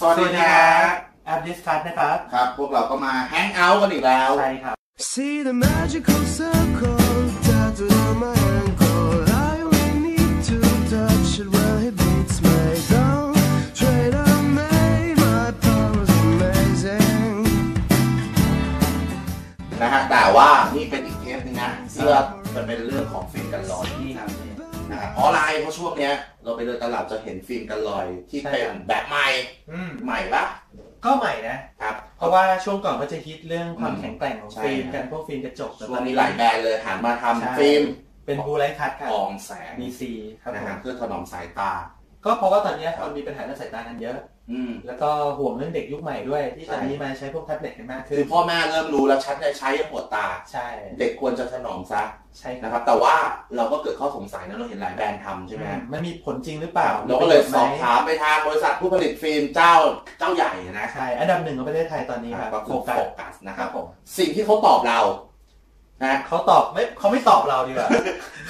สวัสดีครับแอปดิสคัทนะครับ ครับ พวกเราก็มาแฮงเอาท์กันอีกแล้ว ใช่ครับ See the magical circle tattooed on my ankle. I only need to touch it when it beats me down. Trader made my powers amazing. นะฮะ แต่ว่านี่เป็นอีกเทปหนึงนะเสื้อมันเป็นเรื่องของฟิล์มกันรอยนี่ค รับนี่นะฮะเพราะอะไรเพราะช่วงเนี้ย เราไปเดินตลาดจะเห็นฟิล์มกันรอยที่ใช่เป็นครับ แบบใหม่อืมใหม่ปะก็ใหม่นะ ครับ เพราะว่าช่วงก่อนก็จะฮิตเรื่องความอืมแข็งแกร่งของใช่ฟิล์มกันพวกฟิล์มกระจกแต่ช่วงนี้หลายแบรนด์เลยหันมาทำใช่ฟิล์มเป็น blue light cut ครับกรองแสง มีซีครับนะผมฮะเพื่อถนอมสายตา ก็เพราะว่าตอนเนี้ยคนมีปัญหาเรื่องสายตากันเยอะ อืม แล้วก็ห่วงเรื่องเด็กยุคใหม่ด้วย ที่ใช่ตอนนี้มาใช้พวกแท็บเล็ตกันมากขึ้นคือพ่อแม่เริ่มรู้แล้วชักจะใช้ยังปวดตา ใช่เด็กควรจะถนอมซะใช่คนะรับครับ แต่ว่าเราก็เกิดข้อสงสัยนะเราเห็นหลายแบรนด์ทำใช่ไหมฮะ มันมีผลจริงหรือเปล่าเราก็เลยสอบมีประโชน์ไหมถามไปทางบริษัทผู้ผลิตฟิล์มเจ้าเจ้าใหญ่นะใช่อันดับหนึ่งของประเทศไทยตอนนี้ครับก็โฟคือกัสโฟกัสนะคครัรับบผม สิ่งที่เขาตอบเรา นะเขาตอบไม่เขาไม่ตอบเราดีกว่า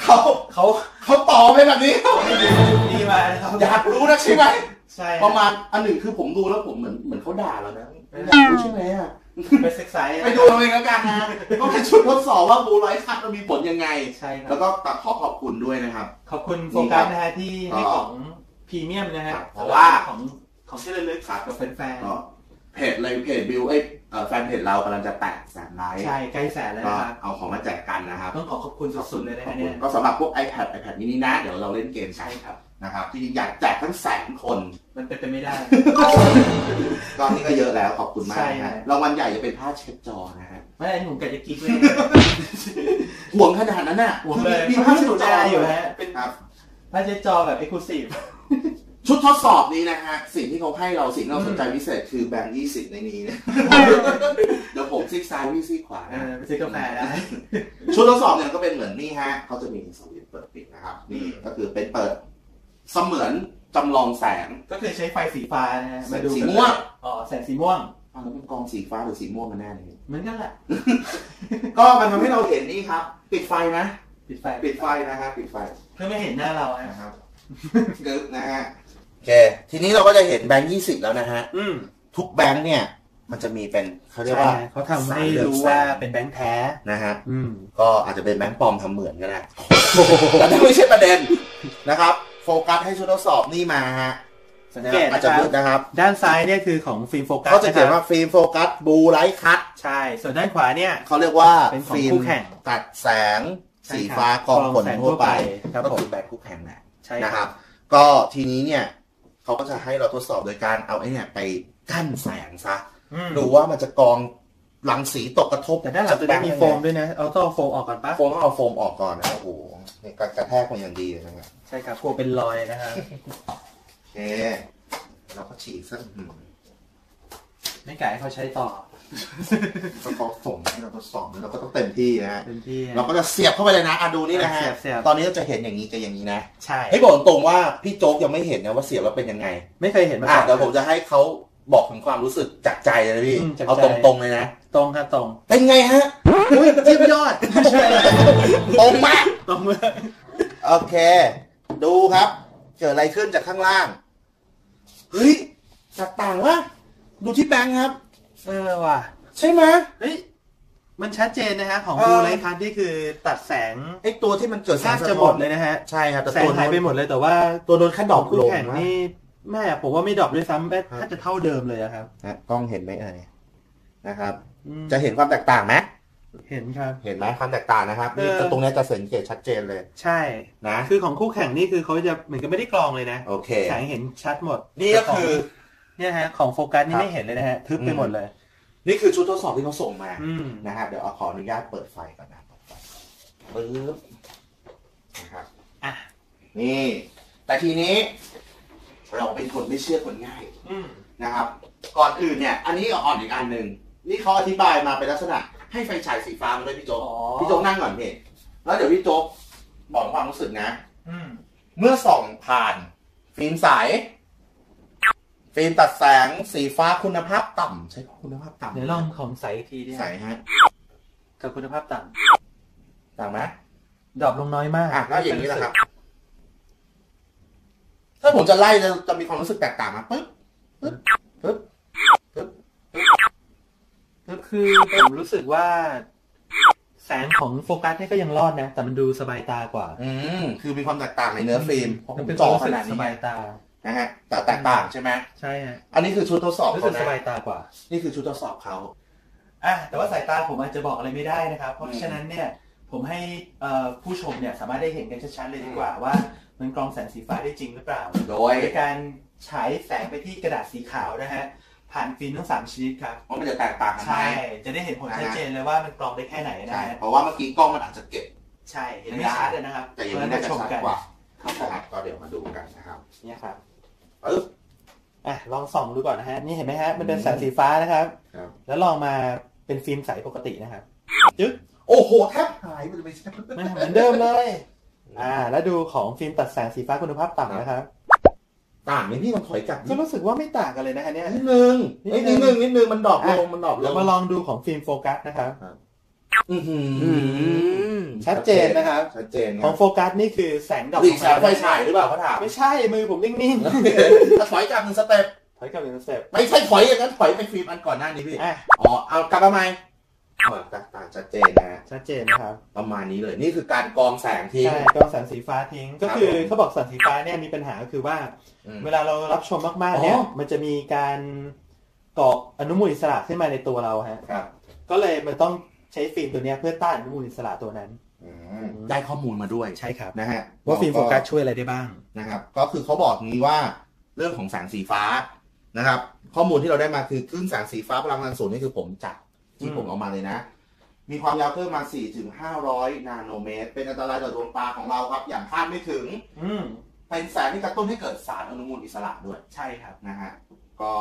เขาเขาเขาตอบไปแบบนี้ดีมานะครับอยากรู้นะใช่ไหมใช่ประมาณอันหนึ่งคือผมดูแล้วผมเหมือนเหมือนเขาด่าเรานะอยากรู้ใช่ไหมอะไปศึกษาไปดูเราเองแล้วกันนะก็เป็นชุดทดสอบว่า blue light cut มันมีผลยังไงใช่ครับแล้วก็ขอขอบคุณด้วยนะครับ ขอบคุณโฟกัสนะฮะที่ให้ของพรีเมียมนะฮะครับเพราะว่าของของที่ระลึกครับกับแฟนก็ เพจเลยเพจบิวเอ้ยเอ่อแฟนเพจเรากำลังจะแตะแสนไลๆค์ใช่ใกล้แสนแล้วก็นะครับ เอาของมาแจกกันนะครับต้องขอขอบคุณสุดๆเลยนะฮะเนี่ยก็สำหรับพวก iPad iPad mini นะ เดี๋ยวเราเล่นเกมใช่ใช่ครับนะครับที่อยากแจกทั้งแสนคน มันเป็นไปไม่ได้ ก็นี่ก็เยอะแล้วขอบคุณมากใช่ นะครัฮะบรางวัลใหญ่จะเป็นผ้าเช็ดจอนะฮะไม่อันนี้ผมกะจะกิ๊กเลยห่วงขนาดนั้นน่ะห่วงเลยมีผ้าเช็ดจออยู่ฮะเป็นครับ ผ้าเช็ดจอแบบเอ็กซ์คลูซีฟ ชุดทดสอบนี้นะฮะ สิ่งที่เขาให้เราสิ่งที่เราสนใจพิเศษคือแบงค์ยี่สิบในนี้นะเดี๋ยวผมซีกซ้ายพี่ซีกขวาเอนะอไปซื้อกาแฟได้ชุดทดสอบเนี่ยก็เป็นเหมือนนี่ฮะเขาจะมีสวิตช์เปิดปิดนะครับ นี่ก็คือเป็นเปิดเสมือนจำลองแสงก็คือใช้ไฟสีฟ้านะฮะแสงมาดูสีม่วงอ๋อแสงสีม่วงอ้าวแล้วเป็นกองสีฟ้าหรือสีม่วงกันแน่เนี่ยเหมือนกันแหละก็มันทำให้เราเห็นนี่ครับ ปิดไฟนะ ปิดไฟปิดไฟนะฮะปิดไฟเพื่อไม่เห็นหน้าเราฮะนะครับกึ๊บนะฮะโอ เค ทีนี้เราก็จะเห็นแบงค์ยี่สิบแล้วนะฮะ อืมทุกแบงค์เนี่ย มันจะมีเป็นเขาเรียกใช่ว่าเขาทำให้รู้ว่าเป็นแบงค์แท้ นะฮะ อืม ก็อาจจะเป็นแบงค์ปลอมทำเหมือนก็ได้ แต่นั่นไม่ใช่ประเด็นนะครับ โฟกัสให้ชุดทดสอบนี่มาฮะสังเกตนะครัมืดนะครับด้านซ้ายเนี่ยคือของฟิล์มโฟกัสเขาจะเขียนว่าฟิล์มโฟกัส blue light cut ใช่ ส่วนด้านขวาเนี่ย เขาเรียกว่าเป็นของฟิล์มคู่แข่งตัดแสงใช่สีครับฟ้ากองผลกรองแสงทั่วไปทั่วไปครับก็ผม คือแบบคู่แข่งแหละ ใช่ นะครับ ก็ทีนี้เนี่ย เขาก็จะให้เราทดสอบโดยการเอาไอ้เนี่ยไปกั้นแสงซะอืมดูว่ามันจะกรองรังสีตกกระทบแต่ด้านหลังตัวนี้มีโฟมด้วยนะ เอาต้องเอาโฟมออกก่อนปะโฟมต้องเอาโฟมออกก่อนนะโอ้โหนี่กระกระแทกมันอย่างดีเลยนะครับใช่ครับกลัวเป็นรอยนะฮะโอเคเราก็ฉีดสักอืมไม่ไก่เขาใช้ต่อ ก็เขาส่งให้เราทดสอบเราก็ต้องเต็มที่นะฮะเป็นที่เราก็จะเสียบเข้าไปเลยนะอะดูนี่นะฮะ เสียบเสียบ ตอนนี้เราจะเห็นอย่างนี้กับอย่างนี้นะใช่ ให้บอกตรงๆว่าพี่โจ๊กยังไม่เห็นนะว่าเสียบแล้วเป็นยังไง ไม่เคยเห็นมาอะก่อน เดี๋ยวผมจะให้เขาบอกถึงความรู้สึกจากใจเลยนะพี่ อืมจากใจ เอาตรงๆเลยนะ ตรงครับตรงเป็นไงฮะอุ้ยเยี่ยมยอดตรงมาก ตรงเลยโอเค ดูครับ เกิดอะไรขึ้นจากข้างล่าง เฮ้ยแตกต่างวะดูที่แบงค์ครับ เออว่ะ ใช่ไหม เฮ้ย มันชัดเจนนะฮะ ของเออ บูไลท์คัทนี่คือตัดแสงไอตัวที่มันเกิดแทบจะหมดเลยนะฮะ ใช่ครับแต่แสตังวหายไปหมดเลยแต่ว่าตัวโดนแค่ดรอปคู่ลงแข่งนะ นี่แม่ผมว่าไม่ดรอปด้วยซ้ำแม่ถ้าจะเท่าเดิมเลยอะครับนะกล้องเห็นไหมเอ่ยนะครับ อืมจะเห็นความแตกต่างไหมเห็นครับ เห็นไหมความแตกต่างนะครับนี่เออ ตรงเนี้ยจะสังเกตชัดเจนเลยใช่ นะ คือของคู่แข่งนี่คือเขาจะเหมือนกับไม่ได้กรองเลยนะโอเค แสงเห็นชัดหมดนี่ก็คือ เนี่ยฮะของโฟกัสนี่ครับไม่เห็นเลยนะฮะทึบไปหมดเลย นี่คือชุดทดสอบที่เขาส่งมาอืมนะฮะเดี๋ยวเอาขออนุญาตเปิดไฟก่อนนะเปิดไฟปึ๊บนะครับอะนี่ แต่ทีนี้ เราเป็นคนไม่เชื่อคนง่ายอืมนะครับ ก่อนอื่นเนี่ย อันนี้อ่อนอีกอันหนึ่งนี่เขาอธิบายมาเป็นลักษณะ ให้ไฟฉายสีฟ้ามาด้วยพี่โจ๊กอ๋อพี่โจ๊กนั่งก่อนพี่แล้วเดี๋ยวพี่โจ๊กบอกความรู้สึกนะอืมเมื่อส่องผ่านฟิล์มใส ฟิล์มตัดแสงสีฟ้าคุณภาพต่ำใช้คุณภาพต่ำเดี๋ยวลองของใสอีกทีดิใสฮะกับคุณภาพต่ำต่างไหมdrop ลงน้อยมากอะก็อย่างนี้แหละครับ ถ้าผมจะไล่จะมีความรู้สึกแตกต่างอะปึ๊บปึ๊บปึ๊บปึ๊บก็คือผมรู้สึกว่า แสงของโฟกัสนี่ก็ยังรอดนะ แต่มันดูสบายตากว่า อืมคือมีความแตกต่างในเนื้อฟิล์มผมจอขนาดนี้สบายตา นะฮะแต่แตกต่างใช่ไหมใช่ฮะอันนี้คือชุดทดสอบเขานะรู้สึกสบายตากว่า นี่คือชุดทดสอบเขา อะแต่ว่าสายตาผมอาจจะบอกอะไรไม่ได้นะครับ เพราะอืมฉะนั้นเนี่ยผมให้เอ่อผู้ชมเนี่ยสามารถได้เห็นกันชัดๆเลยดีกว่าว่ามันกรองแสงสีฟ้าได้จริงหรือเปล่า โดย โดยการฉายแสงไปที่กระดาษสีขาวนะฮะผ่านฟิล์มทั้งสามชนิดครับ ว่ามันจะแตกต่างกันไหม ใช่ จะได้เห็นผลชัดเจนเลยว่ามันกรองได้แค่ไหนนะใช่ ฮะเพราะว่าเมื่อกี้กล้องมันอาจจะเก็บ ใช่ เห็นไม่ชัดเลยนะครับแต่ยังเพราะไม่ฉะนั้นได้มาชชัมดกันกว่านะครับก็เดี๋ยวมาดูกันนะครับ เนี่ยครับ ปึ๊บอะลองส่องดูก่อนนะฮะ นี่เห็นไหมฮะ มันเป็นแสงสีฟ้านะครับ ครับ แล้วลองมาเป็นฟิล์มใสปกตินะครับจึ๊กโอ้โหแทบหายมันจะไม่ใช่ไม่เหมือนเดิมเลย อ่า แล้วดูของฟิล์มตัดแสงสีฟ้าคุณภาพต่ำนะครับ ต่างไหมพี่มันถอยกลับก็รู้สึกว่าไม่ต่างกันเลยนะฮะเนี่ยนิดนึงนิดนึงเอ้ยนิงดนึงนิดนึงมัน drop ลงอะมัน drop ลงเดี๋ยวมาลองดูของฟิล์มโฟกัสนะครับอื้อหือ ชัดเจนนะครับ ชัดเจนของโฟกัสนี่คือแสงดอกหลีกแสงไฟฉายหรือเปล่าเขาถามไม่ใช่มือผมนิ่งถ้าถอยกลับหนึ่ง step ๆถอยกลับหนึ่ง step ไม่ใช่ถอยอย่างนั้นถอยไปฟิล์มอันก่อนหน้านี้พี่อะอ๋อเอากลับมาใหม่เออต่างต่างชัดเจนนะฮะชัดเจนนะครับ ประมาณนี้เลยนี่คือการกรองแสงทิ้งใช่กรองแสงสีฟ้าทิ้งก็คือครับผมเขาบอกแสงสีฟ้าเนี่ยมีปัญหาก็คือว่าอืมเวลาเรารับชมมากๆเนี่ยอ๋อมันจะมีการเกาะอนุมูลอิสระขึ้นมาในตัวเราฮะครับก็เลยมันต้อง ใช้ฟิล์มตัวเนี้ยเพื่อต้านอนุมูลอิสระตัวนั้นอืมได้ข้อมูลมาด้วยใช่ครับนะฮะว่าฟิล์มโฟกัสช่วยอะไรได้บ้างนะครับ ก็คือเขาบอกนี้ว่าเรื่องของแสงสีฟ้านะครับ ข้อมูลที่เราได้มาคือคลื่นแสงสีฟ้าพลังงานสูงนี่คือผมจับที่อืมผมเอามาเลยนะ มีความยาวคลื่นมา4ถึง500 นาโนเมตร เป็นอันตรายต่อดวงตาของเราครับ อย่างคาดไม่ถึงอืมเป็นแสงที่กระตุ้นให้เกิดสารอนุมูลอิสระด้วย ใช่ครับนะฮะ ก็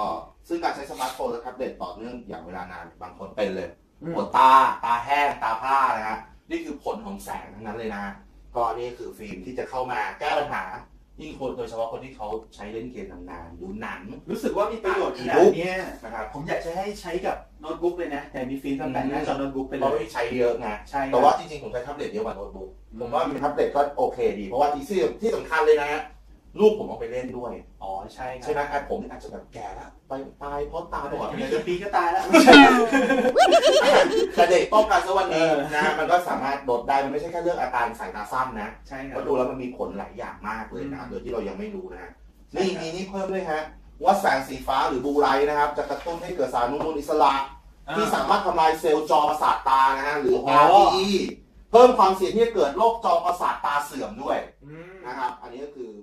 ซึ่งการใช้สมาร์ทโฟนและแท็บเล็ตต่อเนื่องเป็นเวลานาน บางคนเป็นเลยอืม ปวดตาตาแห้งตาพร่านะฮะนี่คือผลของแสงทั้งนั้นเลยนะก็นี่คือฟิล์มที่จะเข้ามาแก้ปัญหายิ่งคนโดยเฉพาะคนที่เขาใช้เล่นเกมนานๆดูหนัง รู้สึกว่ามีประโยชน์ขนาดเนี้ยนะครับผมอยากจะให้ใช้กับโน้ตบุ๊กเลยนะ แต่มีฟิล์มตั้งแต่หน้าจอโน้ตบุ๊กไปเพราะไม่ใช้เยอะไงใช่ครับแต่ว่าจริงๆผมใช้แท็บเล็ตเยอะกว่าโน้ตบุ๊กผมว่ามีแท็บเล็ตก็โอเคดี เพราะว่าที่ที่ที่สำคัญเลยนะฮะ ลูกผมเอาไปเล่นด้วย อ๋อใช่ครับใช่ไหมแอปผมอาจจะแบบแก่แล้วไปตายเพราะตาบอดมีเลยกี่ปีก็ตายแล้วแต่เด็กป้องกันสักวันนี้เออนะมันก็สามารถลดได้มันไม่ใช่แค่เรื่องอาการสายตาสั้นนะใช่คเพรับราะดูแล้วมันมีผลหลายอย่างมากเลยนะครับอืมโดยที่เรายังไม่รู้นะฮะใช่นี่ครับมีนี่เพิ่มด้วยฮะว่าแสงสีฟ้าหรือบูไลท์นะครับ จะกระตุ้นให้เกิดสารอนุมูลอิสระที่สามารถทำลายเซลล์จอประสาทตานะฮะหรืออ๋อ RPE เพิ่มความเสี่ยงที่จะเกิดโรคจอประสาทตาเสื่อมด้วยอืมนะครับ อันนี้ก็คือผล